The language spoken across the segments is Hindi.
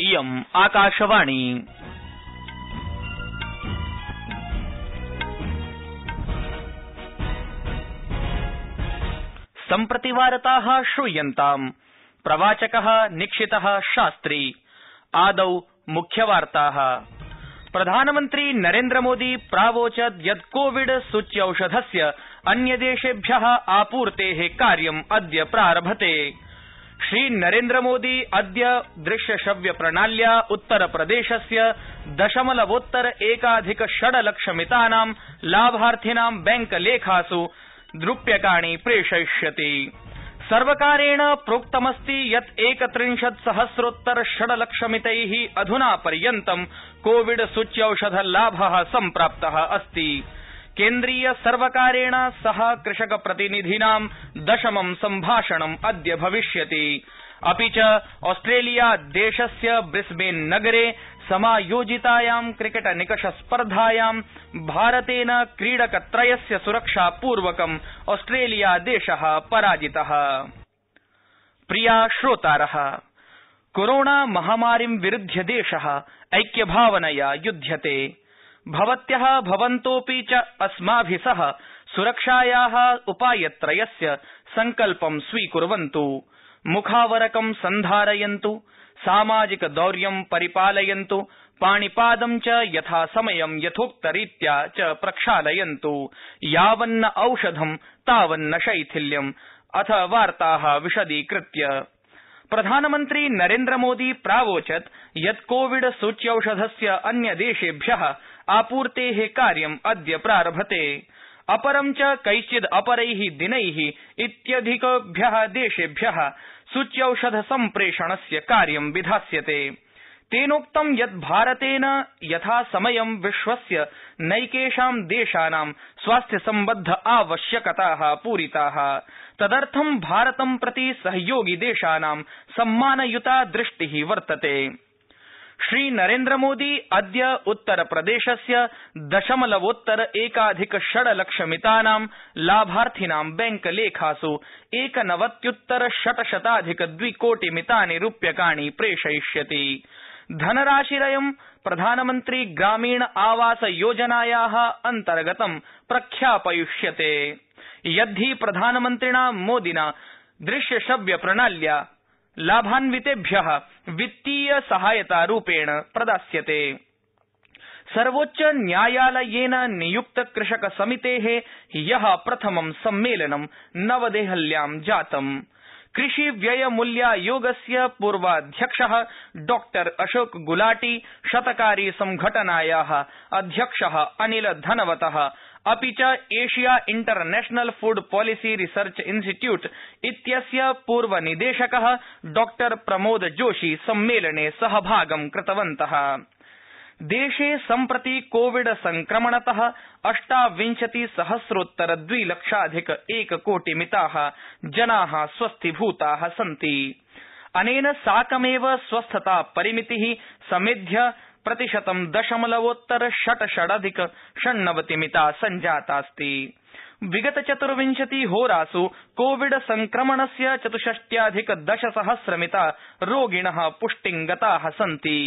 इयम् आकाशवाणी। सम्प्रति वार्ताः श्रूयन्ताम्। प्रवाचकः निक्षितः शास्त्री। आदौ मुख्यवार्ताः। प्रधानमन्त्री नरेन्द्रमोदी प्रावोचत् यत् कोविड सूच्यौषधस्य अन्यदेशेभ्यः आपूर्तेः कार्यम् अद्य प्रारभते। श्रीनरेन्द्रमोदी अद्य दृश्यश्रव्यप्रणाल्या उत्तरप्रदेशस्य दशमलवोत्तर एकाधिक षड्लक्षमितानां लाभार्थिनां बैंकलेखास् रूप्यकाणि प्रेषयिष्यति। सर्वकारेण प्रोक्तमस्ति यत् एकत्रिंशत्सहस्रोत्तर षड्लक्षमितै अध्ना पर्यन्तं कोविड सूच्यौषधलाभ सम्प्राप्त अस्ति। केंद्रीय सर्वकारेण सह कृषक प्रतिनिधीनां दशमं सम्भाषणम् अद्य भविष्यति। अपि च ऑस्ट्रेलिया देशस्य ब्रिस्बेन नगरे समायोजितायां क्रिकेट निकष स्पर्धायां भारतेन क्रीडकत्रयस्य सुरक्षापूर्वकं ऑस्ट्रेलियादेश पराजित। प्रिया श्रोतार, कोरोना महामारीं विरुध्य देश ऐक्यभावनया युध्यते। भवत्य भवन्तोऽपि च अस्माभि सह सुरक्षाया उपायत्रयस्य सङ्कल्पं स्वीकुर्वन्तु। मुखावरकं सन्धारयन्तु सामाजिकदौर्यं परिपालयन्तु पाणिपादं च यथासमयं यथोक्तरीत्या च प्रक्षालयन्तु। यावन्न औषधं तावन्न शैथिल्यम्। अथ वार्ताः विशदीकृत्य। प्रधानमन्त्री नरेन्द्रमोदी प्रावोचत् यत् कोविड सूच्यौषधस्य अन्यदेशेभ्यः आपूर्तेः कार्यम् अद्य प्रारभते। अपरं च कैचिद् अपरैः दिनैः इत्यधिकेभ्यः देशेभ्यः सूच्यौषध सम्प्रेषणस्य कार्यं विधास्यते। तेनोक्तं यत् भारतेन यथासमयं विश्वस्य नैकेषां देशानां स्वास्थ्यसम्बद्ध आवश्यकता पूरिताः। तदर्थं भारतं प्रति सहयोगिदेशानां सम्मानयुता दृष्टि वर्तते। श्रीनरेन्द्रमोदी अद्य उत्तरप्रदेशस्य दशमलवोत्तर एकाधिक षड्लक्षमितानां लाभार्थिनां बैंकलेखास् एकनवत्युत्तर षट्शताधिक द्विकोटिमितानि रूप्यकाणि प्रेषयिष्यति। धनराशिरयं प्रधानमन्त्री ग्रामीण आवास योजनाया अन्तर्गतं प्रख्यापयिष्यते। यद्धि प्रधानमन्त्रिणा मोदिना दृश्यश्रव्यप्रणाल्या लाभान्वितेभ्य वित्तीय सहायतारूपेण प्रदास्यते। सर्वोच्च न्यायालयेन नियुक्त कृषक समिते ह्य प्रथमं सम्मेलनं नवदेहल्यां जातम्। कृषि व्यय मूल्यायोगस्य पूर्वाध्यक्ष डॉ अशोक गुलाटी शतकारी संघटनाया अध्यक्ष अनिल धनवत अपि च Asia international food policy research institute इत्यस्य पूर्वनिदेशक डॉ प्रमोद जोशी सम्मेलने सहभागं कृतवन्त। देशे सम्प्रति कोविड संक्रमणत अष्टाविंशति सहस्रोत्तर द्विलक्षाधिक एककोटिमिता जना स्वस्थीभूता सन्ति। अनेन साकमेव स्वस्थता परिमिति समेध्य प्रतिशतं दशमलवोत्तर षट् षडधिक षण्णवतिमिता सञ्जातास्ति विगत चतुर्विंशति होरास् कोविड संक्रमणस्य चतुष्षष्ट्याधिक दशसहस्रमिता रोगिण पुष्टिंगता सन्ति।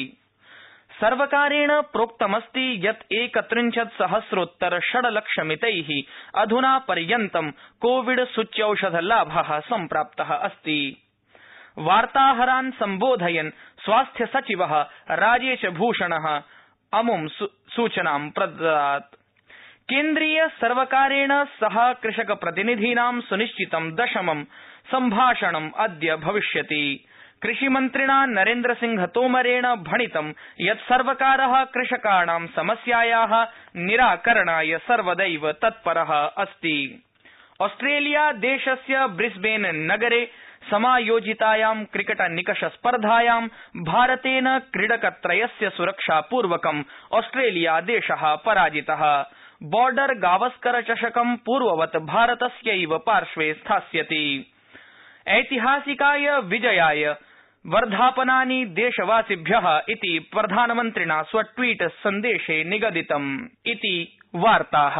सर्वकारेण प्रोक्तमस्ति यत् एकत्रिंशत् सहस्रोत्तर षड्लक्षमितै अध्ना पर्यन्तं कोविड सूच्यौषधलाभ सम्प्राप्त अस्ति। वार्ताहरान् सम्बोधयन् स्वास्थ्य सचिव राजेश भूषण। अमुं सूचनां प्रददात्। केंद्रीय सर्वकारेण सह कृषक प्रतिनिधीनां सुनिश्चितं दशमं सम्भाषणम् अद्य भविष्यति। कृषिमन्त्रिणा नरेन्द्रसिंह तोमरेण भणितं यत् सर्वकार कृषकाणां समस्याया निराकरणाय सर्वदैव तत्पर अस्ति। ऑस्ट्रेलिया देशस्य ब्रिस्बेन नगरे समायोजितायां क्रिकेट निकष स्पर्धायां भारतेन क्रीडकत्रयस्य सुरक्षापूर्वकं ऑस्ट्रेलियादेश पराजित। बॉर्डर गावस्कर चषकं पूर्ववत् भारतस्यैव पार्श्वे स्थास्यति। ऐतिहासिकाय विजयाय वर्धापनानि देशवासिभ्य इति प्रधानमन्त्रिणा स्वट्वीट सन्देशे निगदितम् इति वार्ताः।